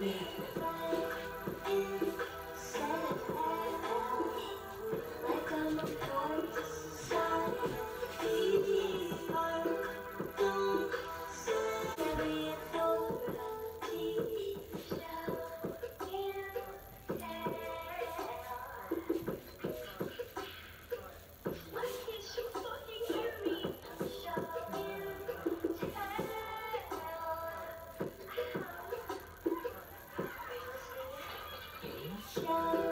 Thank you. show.